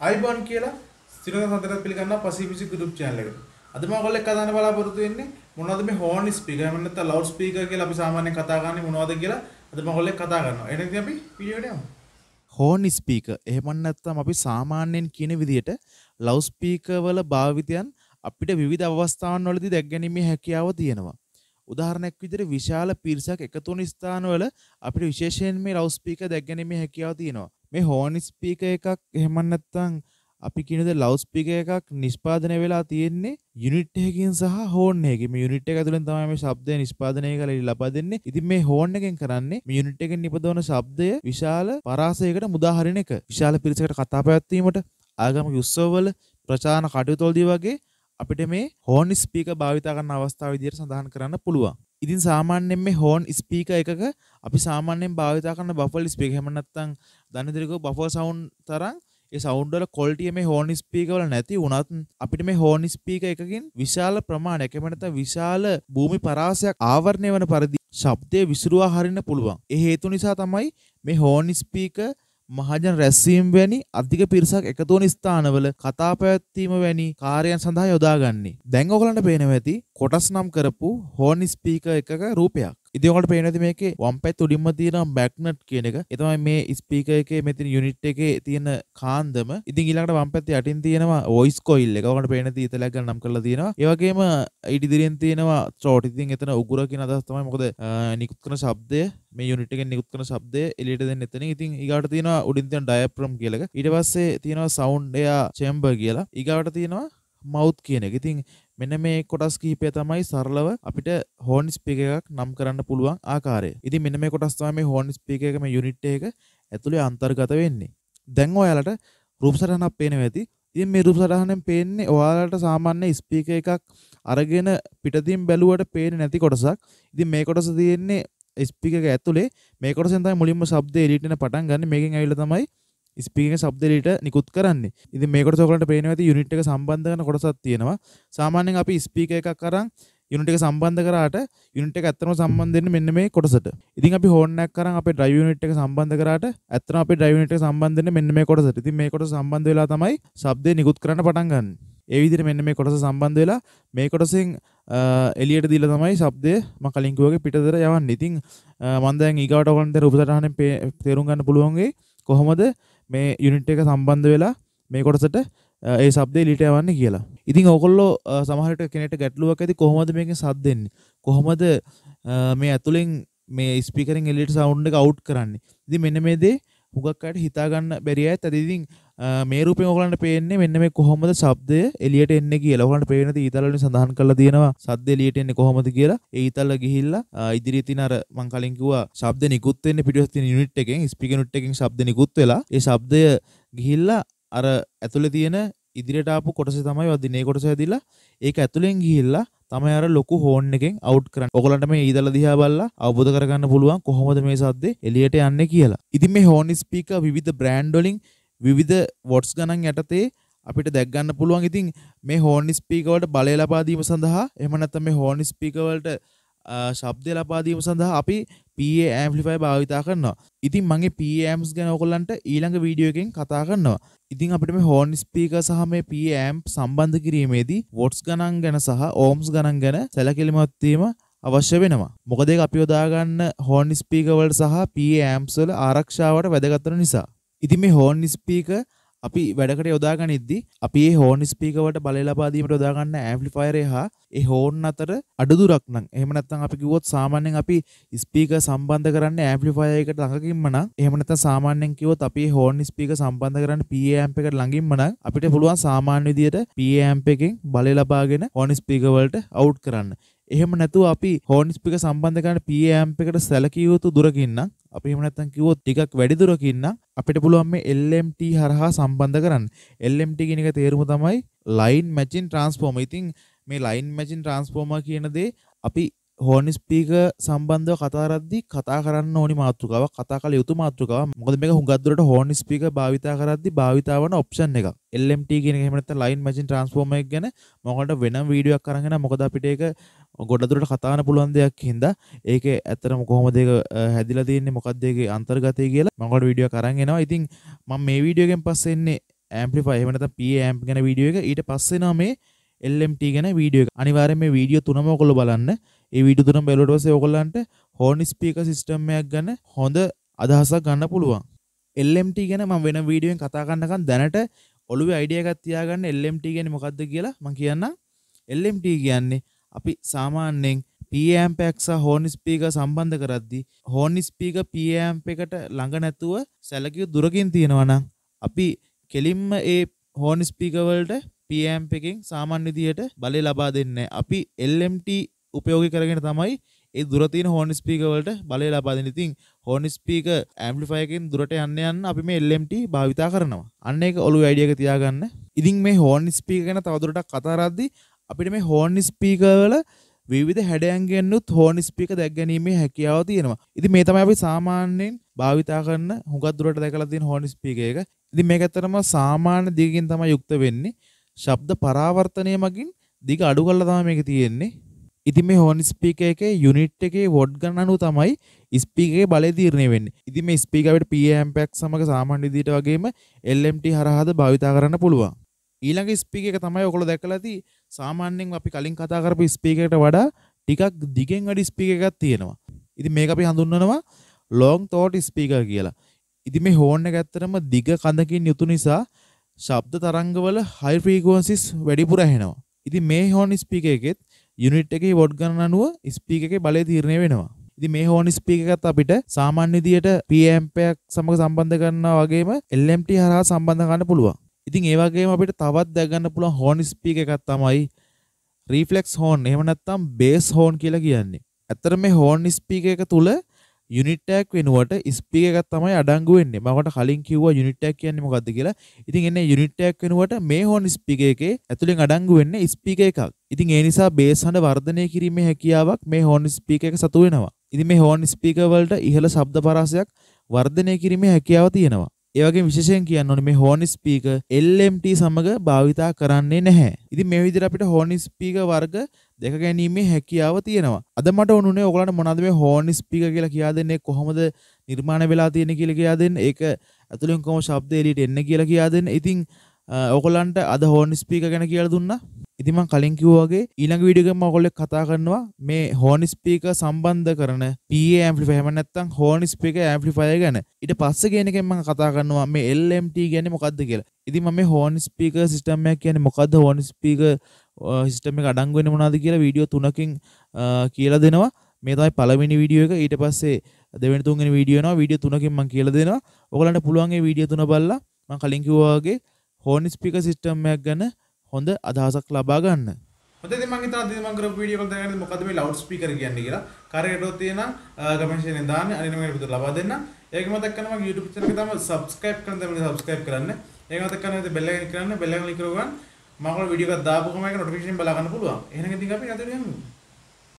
අයිබෝන් කියලා සිරුර සතරත් පිළිගන්න පසිපිසි YouTube channel එකට. අද මම ඔයගොල්ලෝ එක්ක අදහන්න බලාපොරොත්තු වෙන්නේ මොනවද මේ හෝන් ස්පීකර් එහෙම නැත්නම් ලවුඩ් ස්පීකර් කියලා අපි සාමාන්‍යයෙන් කතා කරන්නේ මොනවද කියලා අද මම ඔයගොල්ලෝ එක්ක කතා කරනවා. එහෙනම් ඉතින් අපි වීඩියෝ එකට යමු. හෝන් ස්පීක එහෙම නැත්නම් අපි සාමාන්‍යයෙන් කියන විදිහට ලව් ස්පීකර් වල භාවිතයන් අපිට විවිධ අවස්ථාවන් වලදී දැක්ගැනීමේ හැකියාව තියෙනවා. උදාහරණයක් විදිහට විශාල පිරිසක් එකතු වුණු ස්ථානවල අපිට විශේෂයෙන් මේ ලව් ස්පීකර් දැක්ගැනීමේ හැකියාව තියෙනවා. මේ හෝන් ස්පීකර් එකක් එහෙම නැත්නම් අපි කියනද ලව් ස්පීකර් එකක් නිෂ්පාදනය වෙලා තියෙන්නේ යුනිට් එකකින් සහ හෝන් එකකින්. මේ යුනිට් එක ඇතුළෙන් තමයි මේ ශබ්දය නිෂ්පාදනය කරලා ලබා දෙන්නේ. ඉතින් මේ හෝන් එකෙන් කරන්නේ මේ යුනිට් එකෙන් නිපදවන ශබ්දය විශාල පරාසයකට මුදා හරින එක. විශාල පිරිසකට කතා පැවැත්වීමට ආගමික උත්සවවල ප්‍රචාරණ කටයුතුවලදී වගේ අපිට මේ හෝන් ස්පීකර් භාවිතා කරන අවස්ථාව විදිහට සඳහන් කරන්න පුළුවන්. ඉතින් සාමාන්‍යයෙන් මේ හෝන් ස්පීකර් එකක අපි සාමාන්‍යයෙන් භාවිතා කරන බෆල් ස්පීකර් එහෙම නැත්නම් දන්නදිරිකෝ බෆල් සවුන්ඩ් තරම් ඒ සවුන්ඩ් වල ක්වොලිටිය මේ හෝන් ස්පීකර් වල නැති වුණත් අපිට මේ හෝන් ස්පීකර් එකකින් විශාල ප්‍රමාණයක් එහෙම නැත්නම් විශාල භූමි පරාසයක් ආවරණය වන පරිදි ශබ්දය විසිරුවා හරින්න පුළුවන්. ඒ හේතු නිසා තමයි මේ හෝන් ස්පීකර් මහජන රැස්වීම් වැනි අධික පිරිසක් එකතු වන ස්ථානවල කතා පැවැත්වීම වැනි කාර්යයන් සඳහා යොදාගන්නේ. දැන් ඔයගලන්ට පේනවා ඇති කොටස් නම් කරපු හෝන් ස්පීකර් එකක රූපයක්. ඉතින් ඔයාලට පේනවා ඇති මේකේ වම් පැත්ත උඩින්ම තියෙන බෑක්නට් කියන එක. ඒ තමයි මේ ස්පීකර් එකේ මෙතන යුනිට් එකේ තියෙන කාන්දම. ඉතින් ඊළඟට වම් පැත්තේ යටින් තියෙනවා වොයිස් කොයිල් එක. ඔයාලට පේන ඇති ඊතලයක් ගන්න නම් කරලා තියෙනවා. ඒ වගේම ඊට ඉදිරියෙන් තියෙනවා ත්‍රෝට්. ඉතින් එතන උගුර කියන අදහස තමයි මොකද නිකුත් කරන ශබ්දය මේ යුනිට් එකෙන් නිකුත් කරන ශබ්දය එළියට දෙන්න එතන. ඉතින් ඊගාට තියෙනවා උඩින් තියෙන ඩයෆ්‍රම් කියලා එක. ඊට පස්සේ තියෙනවා සවුන්ඩ් එයා චෙම්බර් කියලා. ඊගාට තියෙනවා මවුත් කියන එක. ඉතින් මෙන්න මේ කොටස් කිහිපය තමයි සරලව අපිට හෝන් ස්පීකර් එකක් නම් කරන්න පුළුවන් ආකාරය. ඉතින් මෙන්න මේ කොටස් තමයි මේ හෝන් ස්පීකර් එක මේ යුනිට් එක ඇතුලේ අන්තර්ගත වෙන්නේ. දැන් ඔයාලට රූප සටහනක් පේනවා ඇති. ඉතින් මේ රූප සටහනෙන් පේන්නේ ඔයාලට සාමාන්‍ය ස්පීකර් එකක් අරගෙන පිටතින් බැලුවට පේන්නේ නැති කොටසක්. ඉතින් මේ කොටස තියෙන්නේ ස්පීකර් එක ඇතුලේ මේ කොටසෙන් තමයි මුලින්ම ශබ්දය එලියට එන පටන් ගන්න. මේකෙන් ඇවිල්ලා තමයි ස්පීකර් එක ශබ්ද එලියට නිකුත් කරන්නේ. ඉතින් මේ කොටස ඔයගලන්ට පේනවා ඇති යුනිට් එක සම්බන්ධ කරන කොටසක් තියෙනවා. සාමාන්‍යයෙන් අපි ස්පීකර් එකක් අරන් යුනිට් එක සම්බන්ධ කරාට යුනිට් එක ඇත්තටම සම්බන්ධ වෙන්නේ මෙන්න මේ කොටසට. ඉතින් අපි හෝන් එකක් අරන් අපේ ඩ්‍රයිව් යුනිට් එක සම්බන්ධ කරාට ඇත්තටම අපේ ඩ්‍රයිව් යුනිට් එක සම්බන්ධ වෙන්නේ මෙන්න මේ කොටසට. ඉතින් මේ කොටස සම්බන්ධ වෙලා තමයි ශබ්දය නිකුත් කරන්න පටන් ගන්න. ඒ විදිහට මෙන්න මේ කොටස සම්බන්ධ වෙලා මේ කොටසෙන් එලියට දීලා තමයි ශබ්දය මම කලින් කිව්වාගේ පිටතට යවන්නේ. ඉතින් මම දැන් ඊගාවට ඔයගලන්ට රූප සටහනෙන් තේරුම් ගන්න පුළුවන් වෙයි කොහොමද මේ යුනිට් එක සම්බන්ධ වෙලා මේ කොටසට ඒ ශබ්දය එලියට යවන්නේ කියලා. ඉතින් ඕගොල්ලෝ සමහරට කෙනෙක්ට ගැටලුවක් ඇති කොහොමද මේකෙන් ශබ්ද එන්නේ? කොහොමද මේ ඇතුලෙන් මේ ස්පීකරෙන් එලියට සවුන්ඩ් එක අවුට් කරන්නේ? ඉතින් මෙන්න මේ දේ හුඟක් අයට හිතා ගන්න බැරි අයත් අද ඉතින් මේ රූපෙන් ඔයගලන්ට පේන්නේ මෙන්න මේ කොහොමද ශබ්දය එළියට එන්නේ කියලා. ඔයගලන්ට පේන තී ඊතල වලින් සඳහන් කරලා තියෙනවා ශබ්ද එළියට එන්නේ කොහොමද කියලා. ඒ ඊතල ගිහිල්ලා ඉදිරියේ තියෙන අර මං කලින් කිව්වා ශබ්ද නිකුත් වෙන්නේ පිටුපස්සේ තියෙන යුනිට් එකෙන් ස්පීකර් යුනිට් එකෙන් ශබ්ද නිකුත් වෙලා ඒ ශබ්දය ගිහිල්ලා අර ඇතුලේ තියෙන ඉදිරියට ආපු කොටසේ තමයි වදින්නේ. ඒ කොටස ඇදිලා ඒක ඇතුලෙන් ගිහිල්ලා තමයි අර ලොකු හෝන් එකෙන් අවුට් කරන්නේ. ඔයගලන්ට මේ ඊදල දිහා බලලා අවබෝධ කරගන්න පුළුවන් කොහොමද මේ සද්දේ එළියට යන්නේ කියලා. ඉතින් මේ හෝන් ස්පීකර් විවිධ බ්‍රෑන්ඩ් වලින් විවිධ වොට්ස් ගණන් යටතේ අපිට දැක් ගන්න පුළුවන්. ඉතින් මේ හෝන් ස්පීකර් වලට බලය ලබා දීම සඳහා එහෙම නැත්නම් මේ හෝන් ස්පීකර් වලට ශබ්දය ලබා දීම සඳහා අපි PA ඇම්ප්ලිෆයර් භාවිතා කරනවා. ඉතින් මගේ PA amps ගැන ඔයගොල්ලන්ට ඊළඟ වීඩියෝ එකෙන් කතා කරනවා. ඉතින් අපිට මේ හෝන් ස්පීකර් සහ මේ PA amp සම්බන්ධ කිරීමේදී වොට්ස් ගණන් ගැන සහ ඕම්ස් ගණන් ගැන සැලකිලිමත් වීම අවශ්‍ය වෙනවා. මොකද ඒක අපි යොදා ගන්න හෝන් ස්පීකර් වලට සහ PA amps වල ආරක්ෂාවට වැදගත් වෙන නිසා. ඉතින් මේ හෝන් ස්පීකර් අපි වැඩකට යොදා ගනිද්දි අපි මේ හෝන් ස්පීකර් වලට බලය ලබා දීමට යොදා ගන්න ඇම්ප්ලිෆයරය හා ඒ හෝන් අතර අඩදුරක් නම් එහෙම නැත්නම් අපි කිව්වොත් සාමාන්‍යයෙන් අපි ස්පීකර් සම්බන්ධ කරන්නේ ඇම්ප්ලිෆයර් එකට ළඟකින්ම නම් එහෙම නැත්නම් සාමාන්‍යයෙන් කිව්වොත් අපි හෝන් ස්පීකර් සම්බන්ධ කරන්නේ PA amp එකට ළඟින්ම නම් අපිට පුළුවන් සාමාන්‍ය විදියට PA amp එකෙන් බලය ලබාගෙන හෝන් ස්පීකර් වලට අවුට් කරන්න. එහෙම නැතුව අපි හෝන් ස්පීකර් සම්බන්ධ කරන PA amp එකට සැලකිය යුතු දුරකින් නම් අපි එහෙම නැත්නම් කිව්වොත් ටිකක් වැඩි දුරකින් නම් අපිට පුළුවන් මේ LMT හරහා සම්බන්ධ කරන්න. LMT කියන එක තේරුම තමයි line matching transformer. ඉතින් මේ line matching transformer කියන දේ අපි හෝන් ස්පීකර් සම්බන්ධව කතා කරද්දී කතා කරන්න ඕනි මාතෘකාවක් කතා කළ යුතු මාතෘකාවක්. මොකද මේක හුඟක් දුරට හෝන් ස්පීකර් භාවිතා කරද්දී භාවිතා වන ඔප්ෂන් එකක්. LMT කියන එක එහෙම නැත්නම් line matching transformer එක ගැන මොකට වෙනම වීඩියෝ එකක් අරගෙන මොකද අපිට ඒක ගොඩදුරට කතා කරන්න පුළුවන් දෙයක් හින්දා ඒකේ ඇත්තටම කොහොමද ඒක හැදිලා තියෙන්නේ මොකක්ද ඒකේ අන්තර්ගතය කියලා මම ඔයාලට වීඩියෝ එකක් අරන් එනවා. ඉතින් මම මේ වීඩියෝ එකෙන් පස්සේ එන්නේ ඇම්පලිෆයි එහෙම නැත්නම් PA amp ගැන වීඩියෝ එක ඊට පස්සේ එනවා මේ LMT ගැන වීඩියෝ එක. අනිවාර්යෙන් මේ වීඩියෝ තුනම ඔයගොල්ලෝ බලන්න. ඒ වීඩියෝ තුනම බැලුවට පස්සේ ඔයගොල්ලන්ට හෝන් ස්පීකර් සිස්ටම් එකක් ගැන හොඳ අදහසක් ගන්න පුළුවන්. LMT ගැන මම වෙන වීඩියෝෙන් කතා කරන්නකම් දැනට ඔළුවේ අයිඩියා එකක් තියාගන්න LMT කියන්නේ මොකක්ද කියලා මම කියන්නම්. LMT කියන්නේ අපි සාමාන්‍යයෙන් PAම්ප් එකක් සහ හෝන් ස්පීකර් සම්බන්ධ කරද්දී හෝන් ස්පීකර් PAම්ප් එකට ළඟ නැතුව සැලකිය දුරකින් තියෙනවා නම් අපි කෙලින්ම ඒ හෝන් ස්පීකර් වලට PAම්ප් එකෙන් සාමාන්‍ය විදියට බලය ලබා දෙන්නේ අපි LMT උපයෝගී කරගෙන තමයි ඒ දුර තියෙන හෝන් ස්පීකර් වලට බලය ලබා දෙන්නේ. ඉතින් හෝන් ස්පීකර් ඇම්ප්ලිෆයර් එකෙන් දුරට යන්න යන්න අපි මේ LMT භාවිතා කරනවා. අන්න ඒක ඔළුවේ අයිඩියා එක තියාගන්න. ඉතින් මේ හෝන් ස්පීකර් ගැන තවදුරටත් කතා කරද්දී අපිට මේ හෝන් ස්පීකර් වල විවිධ හැඩයන්ගෙන්නුත් හෝන් ස්පීකර් දැක් ගැනීමේ හැකියාව තියෙනවා. ඉතින් මේ තමයි අපි සාමාන්‍යයෙන් භාවිතා කරන හුඟක් දුරට දැකලා තියෙන හෝන් ස්පීකර් එක. ඉතින් මේක ඇත්තටම සාමාන්‍ය දිගකින් තමයි යුක්ත වෙන්නේ. ශබ්ද පරාවර්තනය මගින් දිග අඩු කරලා තමයි මේක තියෙන්නේ. ඉතින් මේ හෝන් ස්පීකර් එකේ යුනිට් එකේ වොට් ගණන අනුව තමයි ස්පීකර් එකේ බලය තීරණය වෙන්නේ. ඉතින් මේ ස්පීකර් අපිට PA amp එකක් සමග සාමාන්‍ය විදිහට වගේම LMT හරහාද භාවිතා කරන්න පුළුවන්. ඊළඟ ස්පීකර් එක තමයි ඔයගොල්ලෝ දැකලා ඇති සාමාන්‍යයෙන් අපි කලින් කතා කරපු ස්පීකර් එකට වඩා ටිකක් දිගෙන් වැඩි ස්පීකර් එකක් තියෙනවා. ඉතින් මේක අපි හඳුන්වනවා long throat speaker කියලා. ඉතින් මේ හෝන් එක ඇත්තටම දිග කඳකින් යුතු නිසා ශබ්ද තරංගවල high frequencies වැඩිපුර ඇහෙනවා. ඉතින් මේ හෝන් ස්පීකර් එකෙත් යුනිට් එකේ වොට් ගණන අනුව ස්පීකර් එකේ බලය තීරණය වෙනවා. ඉතින් මේ හෝන් ස්පීකර් එකත් අපිට සාමාන්‍ය විදියට PAම්ප් එකක් සමග සම්බන්ධ කරනවා වගේම LMT හරහා සම්බන්ධ කරන්න පුළුවන්. ඉතින් ඒ වගේම අපිට තවත් දැක් ගන්න පුළුවන් හෝන් ස්පීකර් එකක් තමයි රීෆ්ලෙක්ස් හෝන් එහෙම නැත්නම් බේස් හෝන් කියලා කියන්නේ. ඇත්තට මේ හෝන් ස්පීකර් එක තුල යුනිට් එකක් වෙනුවට ස්පීකර් එකක් තමයි අඩංගු වෙන්නේ. මම කොට කලින් කිව්වා යුනිට් එකක් කියන්නේ මොකද්ද කියලා. ඉතින් එන්නේ යුනිට් එකක් වෙනුවට මේ හෝන් ස්පීකර් එකේ ඇතුලෙන් අඩංගු වෙන්නේ ස්පීකර් එකක්. ඉතින් ඒ නිසා බේස් හඬ වර්ධනය කිරීමේ හැකියාවක් මේ හෝන් ස්පීකර් එක සතු වෙනවා. ඉතින් මේ හෝන් ස්පීකර් වලට ඉහළ ශබ්ද පරාසයක් වර්ධනය කිරීමේ හැකියාව තියෙනවා. ඒ වගේම විශේෂයෙන් කියන්න ඕනේ මේ හෝන් ස්පීකර් LMT සමග භාවිතා කරන්නේ නැහැ. ඉතින් මේ විදිහට අපිට හෝන් ස්පීකර් වර්ග දෙක ගැනීමේ හැකියාව තියෙනවා. අද මට ඕනුනේ ඔයගලන්ට මොනවද මේ හෝන් ස්පීකර් කියලා කියා දෙන්නේ කොහොමද නිර්මාණය වෙලා තියෙන්නේ කියලා කියා දෙන්න. ඒක ඇතුලෙන් කොහොම ශබ්ද එළියට එන්නේ කියලා කියා දෙන්න. ඉතින් ඔයගලන්ට අද හෝන් ස්පීකර් ගැන කියලා දුන්නා. ඉතින් මම කලින් කිව්වා වගේ ඊළඟ වීඩියෝ එකෙන් මම ඔයගොල්ලෝ කතා කරනවා මේ හෝන් ස්පීකර් සම්බන්ධ කරන PA ඇම්ප්ලිෆයර් එහෙම නැත්නම් හෝන් ස්පීකර් ඇම්ප්ලිෆයර් ගැන. ඊට පස්සේ කියන එකෙන් මම කතා කරනවා මේ LMT කියන්නේ මොකද්ද කියලා. ඉතින් මම මේ හෝන් ස්පීකර් සිස්ටම් එකක් කියන්නේ මොකද්ද හෝන් ස්පීකර් සිස්ටම් එක අඩංගු වෙන්නේ මොනවද කියලා වීඩියෝ තුනකින් කියලා දෙනවා. මේ තමයි පළවෙනි වීඩියෝ එක. ඊට පස්සේ දෙවෙනි තුන්වෙනි වීඩියෝ එනවා. වීඩියෝ තුනකින් මම කියලා දෙනවා. ඔයගලන්ට පුළුවන් මේ වීඩියෝ තුන බලලා මම කලින් කිව්වා වගේ හෝන් ස්පීකර් සිස්ටම් එකක් ගැන හොඳ අදහසක් ලබා ගන්න. හොඳ ඉතින් මම හිතනවා අද මම කරපු වීඩියෝ එක දැනගන්න මොකද්ද මේ ලවුඩ් ස්පීකර් කියන්නේ කියලා. කාර්යයටවත් තියෙන කමෙන්ට් එකෙන් දාන්න අනිත් මම විතර ලබා දෙන්න. ඒක මතක් කරනවා මගේ YouTube channel එක තමයි subscribe කරන්න තමයි subscribe කරන්න. ඒක මතක් කරනවා බෙල් එක කරන්න බෙල් එක ක්ලික් කරගන්න. මම ඔයාලා වීඩියෝ එකක් දාපු ගමන් ඒක notification බලා ගන්න පුළුවන්. එහෙනම් ඉතින් අපි අද යමු.